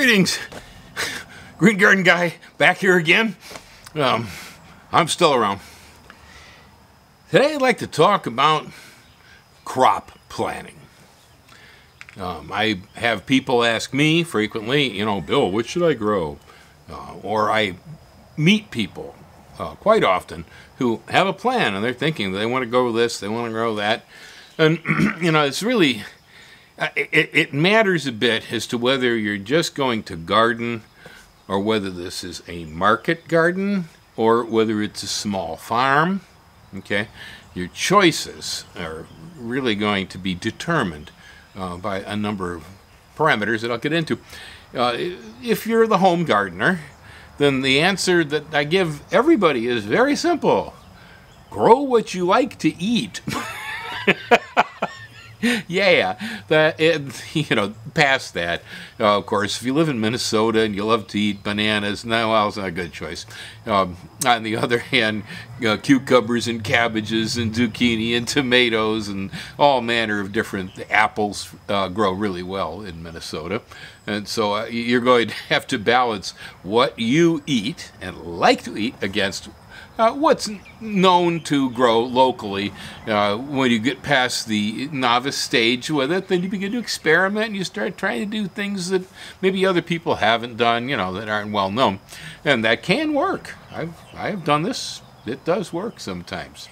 Greetings, Green Garden Guy back here again. Um, I'm still around. Today I'd like to talk about crop planning. Um, I have people ask me frequently, you know, Bill, what should I grow? Uh, or I meet people uh, quite often who have a plan and they're thinking they want to grow this, they want to grow that. And, you know, it's really, it, it matters a bit as to whether you're just going to garden or whether this is a market garden or whether it's a small farm. Okay, your choices are really going to be determined uh, by a number of parameters that I'll get into. Uh, if you're the home gardener, then the answer that I give everybody is very simple grow what you like to eat. yeah, that it, you know, past that, uh, of course, if you live in Minnesota and you love to eat bananas, no, well, it's not a good choice. Um, on the other hand, uh, cucumbers and cabbages and zucchini and tomatoes and all manner of different apples uh, grow really well in Minnesota. And so uh, you're going to have to balance what you eat and like to eat against uh, what's known to grow locally. Uh, when you get past the novice stage with it, then you begin to experiment and you start trying to do things that maybe other people haven't done, you know, that aren't well known. And that can work. I've, I've done this. It does work sometimes.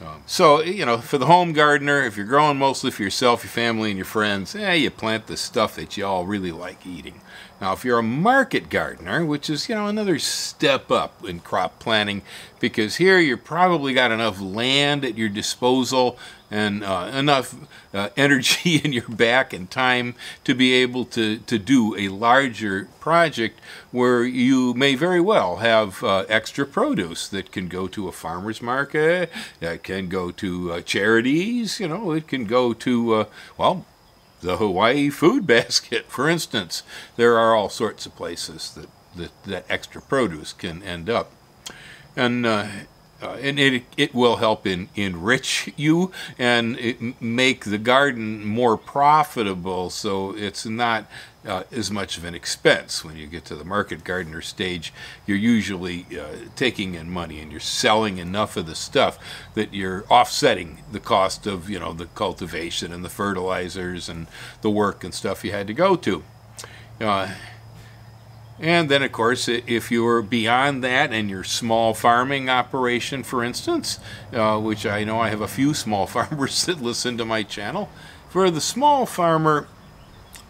Um, so, you know, for the home gardener, if you're growing mostly for yourself, your family, and your friends, eh, you plant the stuff that you all really like eating. Now, if you're a market gardener, which is, you know, another step up in crop planning, because here you're probably got enough land at your disposal and uh, enough uh, energy in your back and time to be able to, to do a larger project where you may very well have uh, extra produce that can go to a farmer's market, that can go to uh, charities, you know, it can go to, uh, well, the Hawaii food basket, for instance. There are all sorts of places that, that, that extra produce can end up. And, uh, uh, and it, it will help in, enrich you and make the garden more profitable so it's not uh, as much of an expense. When you get to the market gardener stage, you're usually uh, taking in money and you're selling enough of the stuff that you're offsetting the cost of you know the cultivation and the fertilizers and the work and stuff you had to go to. And then, of course, if you're beyond that and your small farming operation, for instance, uh, which I know I have a few small farmers that listen to my channel, for the small farmer,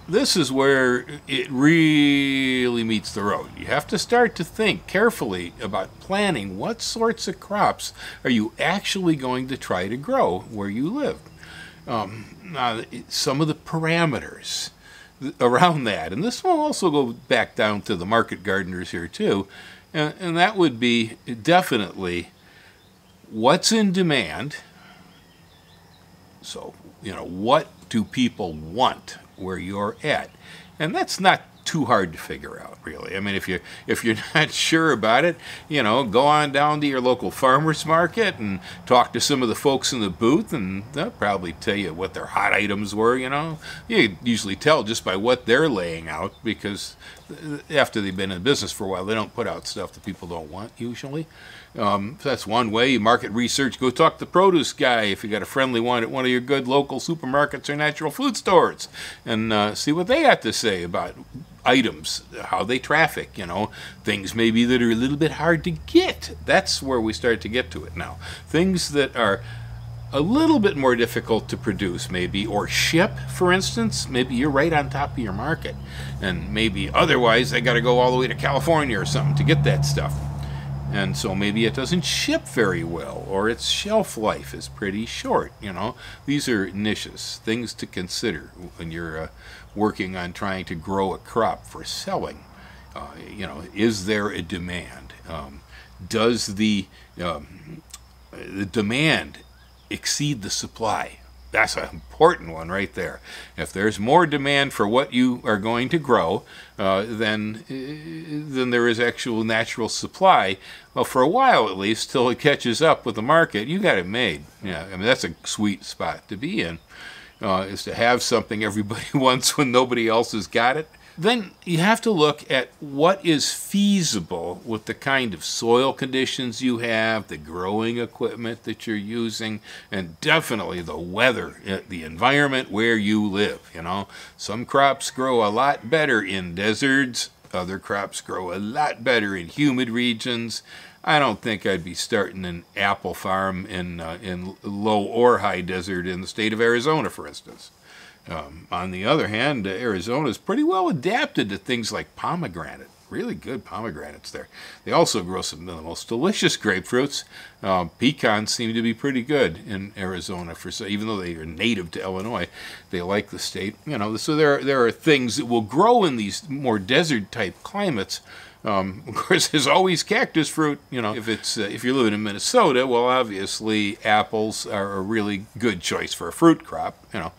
this is where it really meets the road. You have to start to think carefully about planning what sorts of crops are you actually going to try to grow where you live. Um, some of the parameters around that, and this will also go back down to the market gardeners here too, and, and that would be definitely what's in demand. So, you know, what do people want where you're at. And that's not too hard to figure out, really. I mean, if you if you're not sure about it, you know, go on down to your local farmers market and talk to some of the folks in the booth, and they'll probably tell you what their hot items were. You know, you usually tell just by what they're laying out because after they've been in business for a while, they don't put out stuff that people don't want usually. Um, that's one way. Market research. Go talk to the produce guy if you got a friendly one at one of your good local supermarkets or natural food stores, and uh, see what they have to say about items, how they traffic. You know, things maybe that are a little bit hard to get. That's where we start to get to it now. Things that are a little bit more difficult to produce, maybe, or ship, for instance. Maybe you're right on top of your market, and maybe otherwise they got to go all the way to California or something to get that stuff. And so maybe it doesn't ship very well, or its shelf life is pretty short. You know, these are niches, things to consider when you're uh, working on trying to grow a crop for selling. Uh, you know, is there a demand? Um, does the um, the demand exceed the supply? That's an important one right there. If there's more demand for what you are going to grow uh, than, uh, than there is actual natural supply, well, for a while at least, till it catches up with the market, you got it made. Yeah, I mean, that's a sweet spot to be in, uh, is to have something everybody wants when nobody else has got it. then you have to look at what is feasible with the kind of soil conditions you have, the growing equipment that you're using, and definitely the weather, uh, the environment where you live. You know, some crops grow a lot better in deserts, other crops grow a lot better in humid regions. I don't think I'd be starting an apple farm in uh, in low or high desert in the state of Arizona, for instance. Um, on the other hand, Arizona is pretty well adapted to things like pomegranate. Really good pomegranates there. They also grow some of the most delicious grapefruits. Uh, pecans seem to be pretty good in Arizona for so even though they are native to Illinois, they like the state. You know, so there there are things that will grow in these more desert type climates. Um, of course, there's always cactus fruit. You know, if it's uh, if you're living in Minnesota, well, obviously apples are a really good choice for a fruit crop. You know,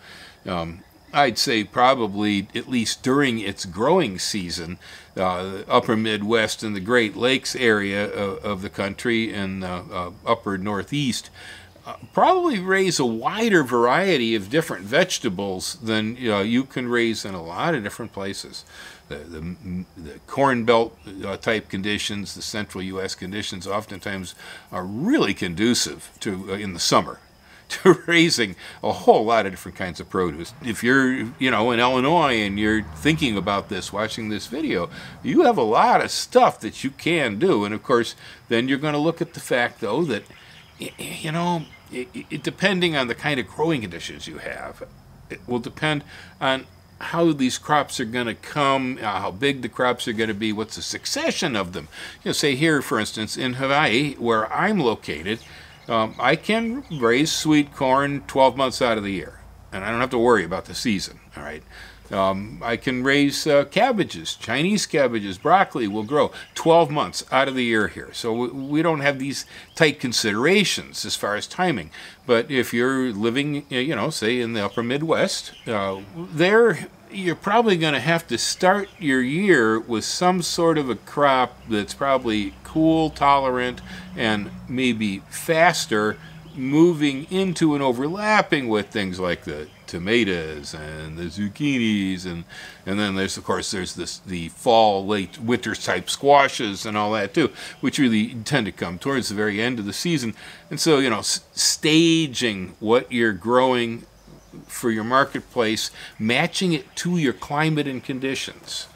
um, I'd say probably at least during its growing season, uh, the upper Midwest and the Great Lakes area of, of the country and uh, uh, upper Northeast probably raise a wider variety of different vegetables than you, know, you can raise in a lot of different places. The, the, the corn belt uh, type conditions, the central U.S. conditions, oftentimes are really conducive to uh, in the summer to raising a whole lot of different kinds of produce. If you're, you know, in Illinois and you're thinking about this, watching this video, you have a lot of stuff that you can do. And of course, then you're going to look at the fact, though, that, you know, it, it, depending on the kind of growing conditions you have, it will depend on how these crops are going to come, uh, how big the crops are going to be, what's the succession of them. You know, say here, for instance, in Hawaii, where I'm located, um, I can raise sweet corn 12 months out of the year, and I don't have to worry about the season. All right. Um, I can raise uh, cabbages, Chinese cabbages, broccoli will grow 12 months out of the year here. So we, don't have these tight considerations as far as timing. But if you're living, you know, say in the upper Midwest, uh, there you're probably going to have to start your year with some sort of a crop that's probably cool tolerant and maybe faster moving into and overlapping with things like the tomatoes and the zucchinis and and then there's of course there's this the fall late winter type squashes and all that too which really tend to come towards the very end of the season and so you know staging what you're growing for your marketplace, matching it to your climate and conditions.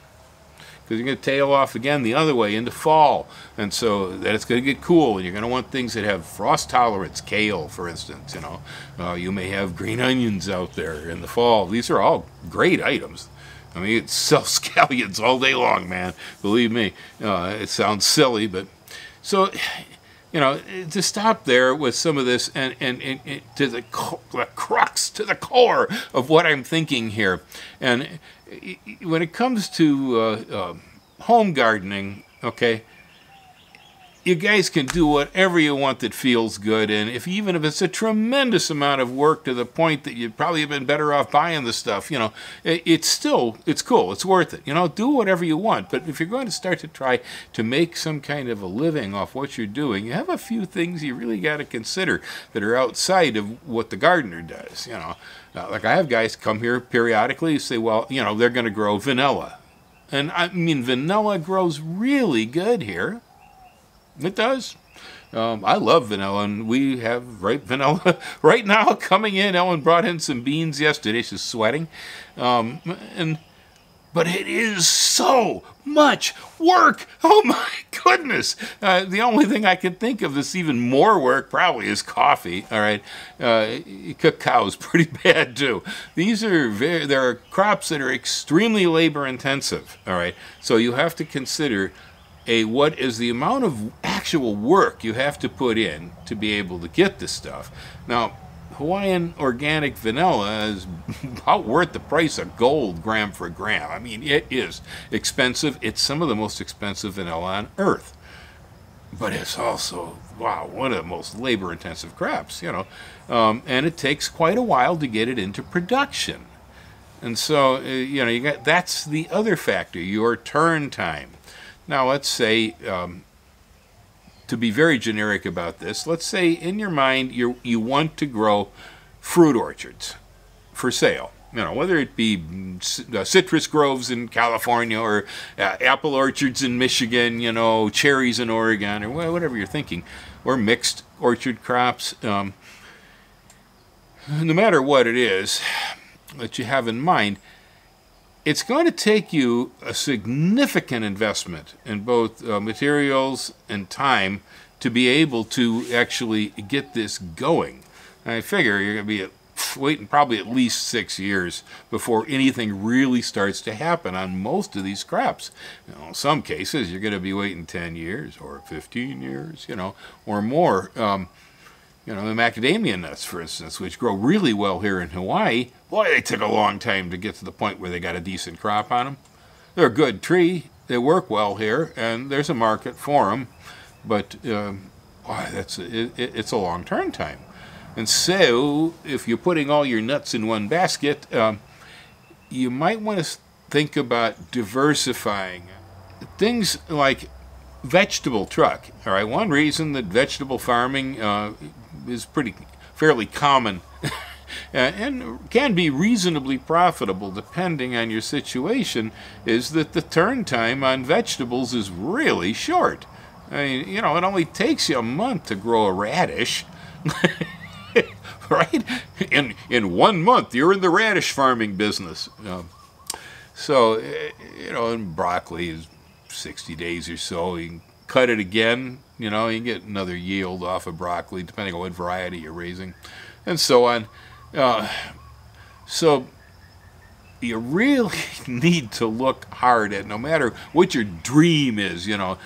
Because you're going to tail off again the other way into fall. And so that it's going to get cool, and you're going to want things that have frost tolerance, kale, for instance. You know, uh, you may have green onions out there in the fall. These are all great items. I mean, it sells scallions all day long, man. Believe me. Uh, it sounds silly, but so you know, to stop there with some of this and, and, and, and to the, the, crux, to the core of what I'm thinking here. And when it comes to uh, uh, home gardening, okay, you guys can do whatever you want that feels good and if even if it's a tremendous amount of work to the point that you'd probably have been better off buying the stuff you know it, it's still it's cool it's worth it you know do whatever you want but if you're going to start to try to make some kind of a living off what you're doing you have a few things you really got to consider that are outside of what the gardener does you know. Like i have guys come here periodically say well you know they're going to grow vanilla and i mean vanilla grows really good here it does. Um, I love vanilla, and we have ripe vanilla right now coming in. Ellen brought in some beans yesterday. She's sweating, um, and but it is so much work. Oh my goodness! Uh, the only thing I can think of that's even more work probably is coffee. All right, uh, cacao is pretty bad too. These are very there are crops that are extremely labor intensive. All right, so you have to consider a what is the amount of actual work you have to put in to be able to get this stuff. Now, Hawaiian organic vanilla is about worth the price of gold gram for gram. I mean, it is expensive. It's some of the most expensive vanilla on earth. But it's also, wow, one of the most labor intensive crops, you know. Um, and it takes quite a while to get it into production. And so, uh, you know, you got that's the other factor, your turn time. Now, let's say, um, to be very generic about this, let's say in your mind you you want to grow fruit orchards for sale. You know, whether it be uh, citrus groves in California or uh, apple orchards in Michigan, you know, cherries in Oregon, or whatever you're thinking, or mixed orchard crops. Um, no matter what it is that you have in mind, it's going to take you a significant investment in both uh, materials and time to be able to actually get this going. I figure you're going to be waiting probably at least six years before anything really starts to happen on most of these crops. You know, in some cases, you're going to be waiting 10 years or 15 years, you know, or more. Um, you know, the macadamia nuts, for instance, which grow really well here in Hawaii, boy, they took a long time to get to the point where they got a decent crop on them. They're a good tree. They work well here, and there's a market for them. But um, boy, that's it, it's a long turn time. And so, if you're putting all your nuts in one basket, um, you might want to think about diversifying. Things like vegetable truck. All right, one reason that vegetable farming uh, is pretty fairly common and can be reasonably profitable depending on your situation is that the turn time on vegetables is really short. I mean, you know, it only takes you a month to grow a radish. right? In in one month, you're in the radish farming business. Um, so, eh, you know, and broccoli is 60 days or so. You can cut it again, you know, you get another yield off of broccoli, depending on what variety you're raising, and so on. Uh, so you really need to look hard at no matter what your dream is, you know.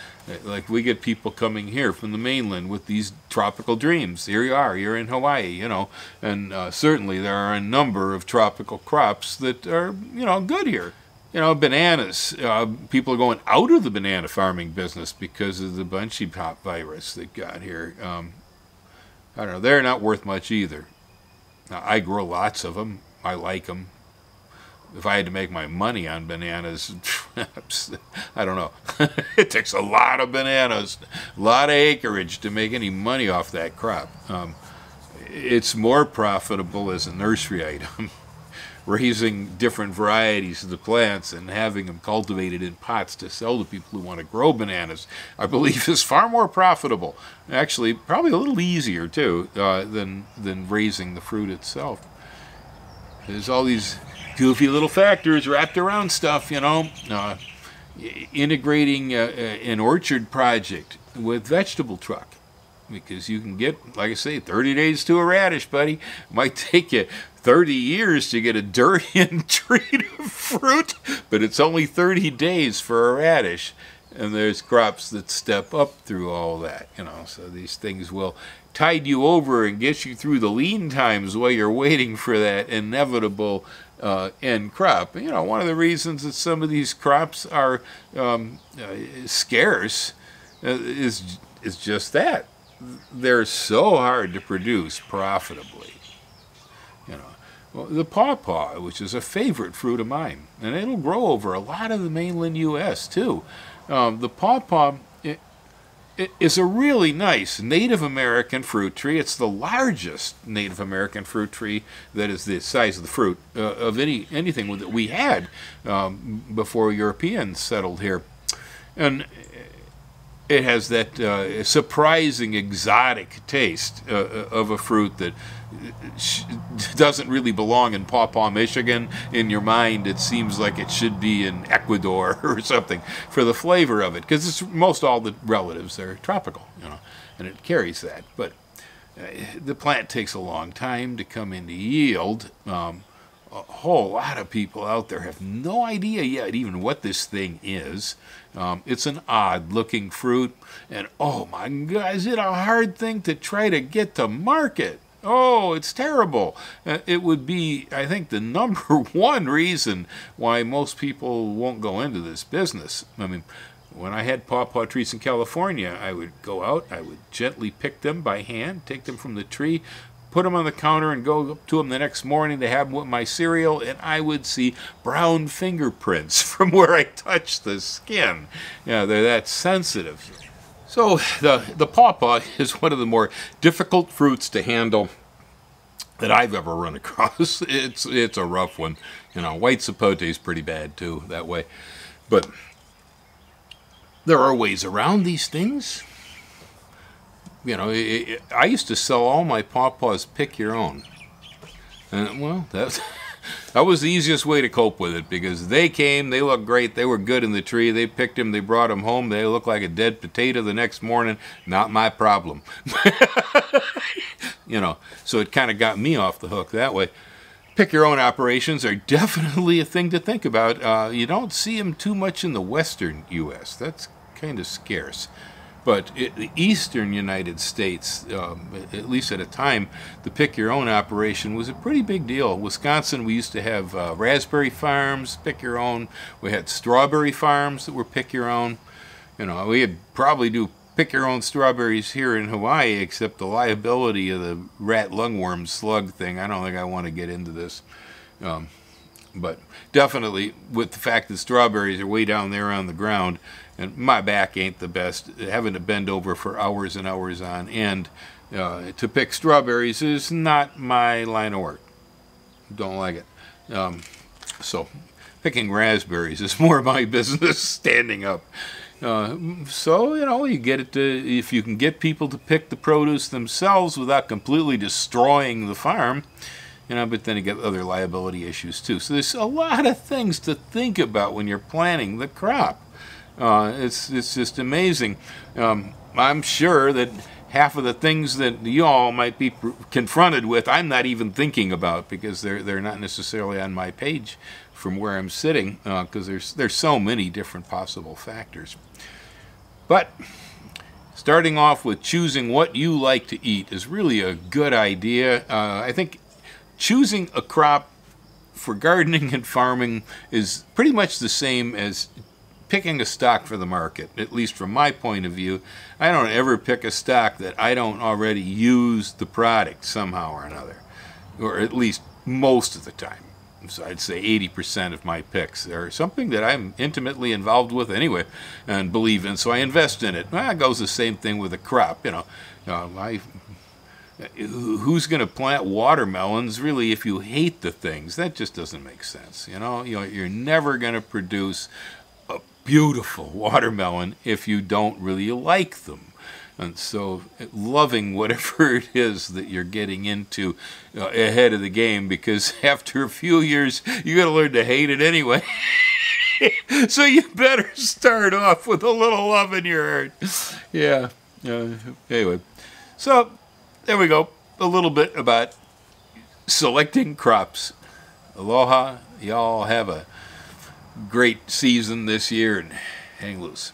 Like we get people coming here from the mainland with these tropical dreams. Here you are, you're in Hawaii, you know, and uh, certainly there are a number of tropical crops that are, you know, good here you know, bananas. Uh, people are going out of the banana farming business because of the bunchy top virus that got here. Um, I don't know. They're not worth much either. Now, I grow lots of them. I like them. If I had to make my money on bananas, I don't know. it takes a lot of bananas, a lot of acreage to make any money off that crop. Um, it's more profitable as a nursery item raising different varieties of the plants and having them cultivated in pots to sell to people who want to grow bananas, I believe is far more profitable. Actually, probably a little easier too uh, than than raising the fruit itself. There's all these goofy little factors wrapped around stuff, you know. Uh, integrating uh, uh an orchard project with vegetable truck because you can get, like I say, 30 days to a radish, buddy. Might take you 30 years to get a durian tree to fruit, but it's only 30 days for a radish. And there's crops that step up through all that, you know. So these things will tide you over and get you through the lean times while you're waiting for that inevitable uh, end crop. You know, one of the reasons that some of these crops are um, uh, scarce uh, is is just that they're so hard to produce profitably. The pawpaw, which is a favorite fruit of mine, and it'll grow over a lot of the mainland U.S. too. Um, the pawpaw it, it is a really nice Native American fruit tree. It's the largest Native American fruit tree that is the size of the fruit uh, of any anything that we had um, before Europeans settled here, and it has that uh, surprising exotic taste uh of a fruit that doesn't really belong in Paw Paw, Michigan. In your mind, it seems like it should be in Ecuador or something for the flavor of it, because it's most all the relatives are tropical, you know, and it carries that. But uh, the plant takes a long time to come into yield. Um, a whole lot of people out there have no idea yet even what this thing is. Um, it's an odd looking fruit, and oh my God, is it a hard thing to try to get to market? Oh, it's terrible. Uh, it would be, I think, the number one reason why most people won't go into this business. I mean, when I had pawpaw trees in California, I would go out, I would gently pick them by hand, take them from the tree, put them on the counter and go up to them the next morning to have them with my cereal, and I would see brown fingerprints from where I touched the skin. You know, they're that sensitive. So the, the pawpaw is one of the more difficult fruits to handle that I've ever run across. It's it's a rough one. You know, white sapote is pretty bad too that way, but there are ways around these things. You know, it, it, I used to sell all my pawpaws pick your own, and well, that's. that was the easiest way to cope with it because they came, they looked great, they were good in the tree, they picked them, they brought them home, they looked like a dead potato the next morning. Not my problem. you know, so it kind of got me off the hook that way. Pick your own operations are definitely a thing to think about. Uh, you don't see them too much in the western U.S., that's kind of scarce. But it, the eastern United States, um, at least at a time, the pick your own operation was a pretty big deal. Wisconsin, we used to have uh, raspberry farms, pick your own. We had strawberry farms that were pick your own. You know, we would probably do pick your own strawberries here in Hawaii, except the liability of the rat lungworm slug thing. I don't think I want to get into this. Um, but definitely, with the fact that strawberries are way down there on the ground, and my back ain't the best, having to bend over for hours and hours on end uh, to pick strawberries is not my line of work. Don't like it. Um, so, picking raspberries is more my business standing up. Uh, so you know you get it to if you can get people to pick the produce themselves without completely destroying the farm you know, but then you get other liability issues too. So there's a lot of things to think about when you're planting the crop. Uh, it's it's just amazing. Um, I'm sure that half of the things that you all might be confronted with, I'm not even thinking about because they're they're not necessarily on my page from where I'm sitting because uh, there's there's so many different possible factors. But starting off with choosing what you like to eat is really a good idea. Uh, I think choosing a crop for gardening and farming is pretty much the same as picking a stock for the market, at least from my point of view. I don't ever pick a stock that I don't already use the product somehow or another, or at least most of the time. So I'd say 80% of my picks are something that I'm intimately involved with anyway and believe in, so I invest in it. Well, it goes the same thing with a crop, you know. Uh, I who's going to plant watermelons really if you hate the things that just doesn't make sense you know you know you're never going to produce beautiful watermelon if you don't really like them and so loving whatever it is that you're getting into uh, ahead of the game because after a few years you got to learn to hate it anyway so you better start off with a little love in your heart yeah uh, anyway so there we go. A little bit about selecting crops. Aloha. Y'all have a great season this year and hang loose.